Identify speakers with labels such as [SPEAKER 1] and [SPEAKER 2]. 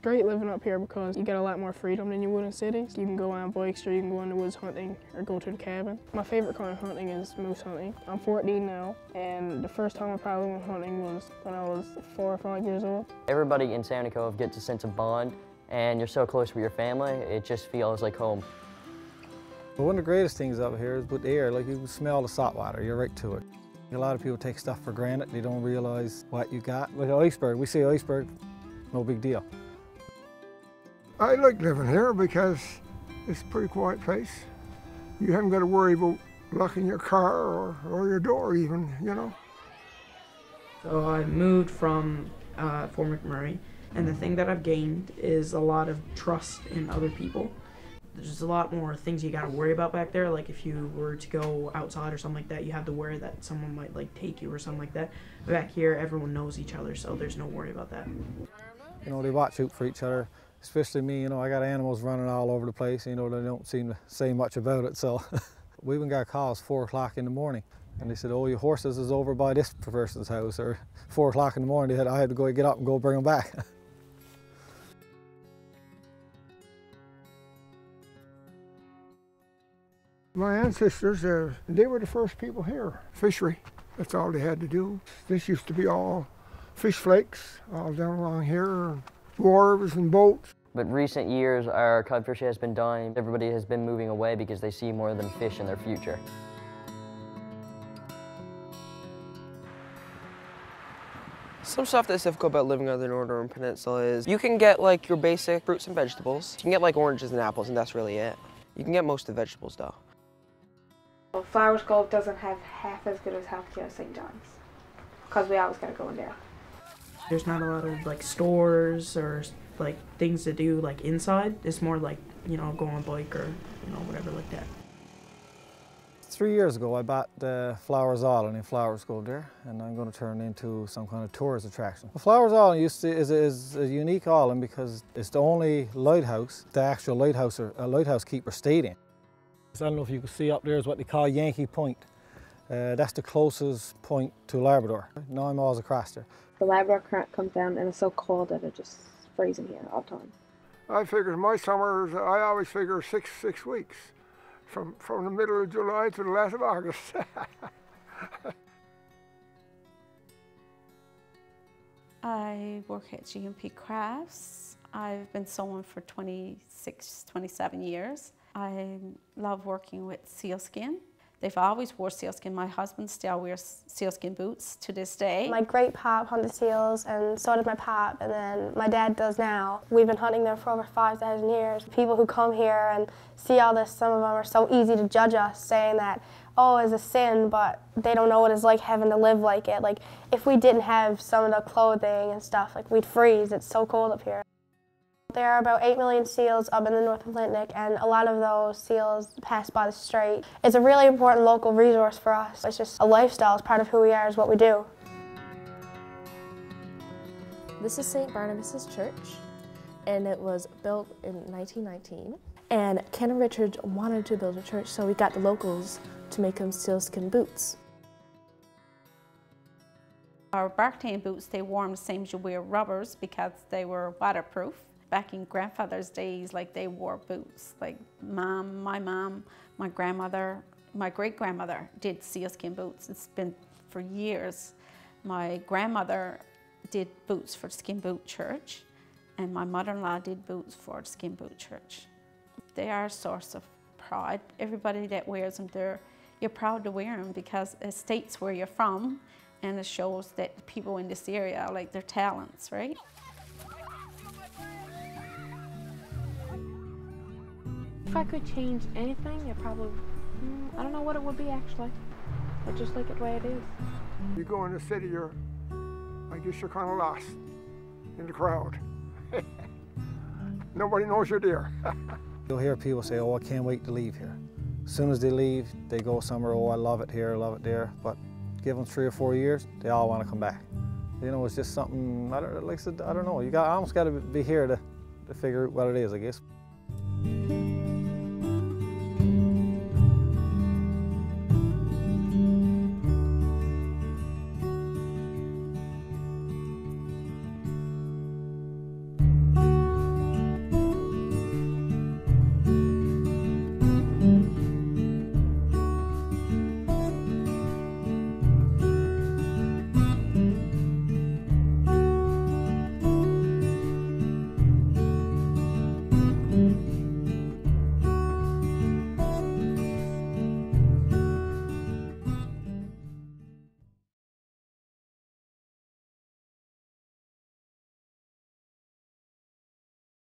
[SPEAKER 1] great living up here because you get a lot more freedom than you would in cities. You can go on bikes or you can go in the woods hunting or go to the cabin. My favorite kind of hunting is moose hunting. I'm 14 now and the first time I probably went hunting was when I was four or five years old.
[SPEAKER 2] Everybody in Sandy Cove gets a sense of bond and you're so close with your family, it just feels like home.
[SPEAKER 3] One of the greatest things up here is with the air, like you can smell the salt water, you're right to it. A lot of people take stuff for granted, they don't realize what you got. Like an iceberg, we see iceberg, no big deal.
[SPEAKER 4] I like living here because it's a pretty quiet place. You haven't got to worry about locking your car or, or your door even, you know.
[SPEAKER 5] So I moved from uh, Fort McMurray, and the thing that I've gained is a lot of trust in other people there's a lot more things you got to worry about back there. Like if you were to go outside or something like that, you have to worry that someone might like take you or something like that. But back here, everyone knows each other, so there's no worry about that.
[SPEAKER 3] You know, they watch out for each other. Especially me, you know, I got animals running all over the place. You know, they don't seem to say much about it. So we even got calls four o'clock in the morning. And they said, oh, your horses is over by this person's house. Or four o'clock in the morning, they had, I had to go get up and go bring them back.
[SPEAKER 4] My ancestors, uh, they were the first people here. Fishery, that's all they had to do. This used to be all fish flakes, all down along here, wharves and boats.
[SPEAKER 2] But recent years, our cod fishery has been dying. Everybody has been moving away because they see more than fish in their future.
[SPEAKER 6] Some stuff that's difficult about living on the Northern Peninsula is you can get like your basic fruits and vegetables. You can get like oranges and apples and that's really it. You can get most of the vegetables though.
[SPEAKER 7] Well, Flowers Cove doesn't have half as good as healthcare as St. John's because we always gotta go in there.
[SPEAKER 5] There's not a lot of like stores or like things to do like inside. It's more like you know go on bike or you know whatever like that.
[SPEAKER 3] Three years ago, I bought the Flowers Island in Flowers Cove there, and I'm going to turn it into some kind of tourist attraction. The Flowers Island used to, is, is a unique island because it's the only lighthouse the actual lighthouse, or, a lighthouse keeper stayed in. I don't know if you can see up there is what they call Yankee Point. Uh, that's the closest point to Labrador, nine miles across there.
[SPEAKER 7] The Labrador current comes down and it's so cold that it just freezing here all the time.
[SPEAKER 4] I figure my summers, I always figure six six weeks, from from the middle of July to the last of August.
[SPEAKER 8] I work at GMP Crafts. I've been sewing for 26, 27 years. I love working with sealskin. They've always wore sealskin. My husband still wears sealskin boots to this day.
[SPEAKER 9] My great pop hunted seals and so did my pop and then my dad does now. We've been hunting them for over 5,000 years. People who come here and see all this, some of them are so easy to judge us saying that, oh, it's a sin, but they don't know what it's like having to live like it. Like if we didn't have some of the clothing and stuff, like we'd freeze. It's so cold up here. There are about 8 million seals up in the North Atlantic and a lot of those seals pass by the strait. It's a really important local resource for us. It's just a lifestyle, it's part of who we are, is what we do.
[SPEAKER 10] This is St. Barnabas' church and it was built in 1919. And Canon Richard wanted to build a church so we got the locals to make them sealskin boots.
[SPEAKER 8] Our bark tan boots, they wore them the same as you wear rubbers because they were waterproof back in grandfather's days, like they wore boots. Like mom, my mom, my grandmother, my great grandmother did sealskin boots. It's been for years. My grandmother did boots for Skin Boot Church, and my mother-in-law did boots for Skin Boot Church. They are a source of pride. Everybody that wears them, they're, you're proud to wear them because it states where you're from, and it shows that people in this area like their talents, right?
[SPEAKER 7] If I could change anything, it probably, mm, I don't know what it would be actually. I just like it the way it is.
[SPEAKER 4] You go in the city, you're, I guess you're kind of lost in the crowd. Nobody knows you're there.
[SPEAKER 3] You'll hear people say, oh, I can't wait to leave here. As soon as they leave, they go somewhere, oh, I love it here, I love it there. But give them three or four years, they all want to come back. You know, it's just something, I don't, like I said, I don't know. You got, I almost got to be here to, to figure out what it is, I guess.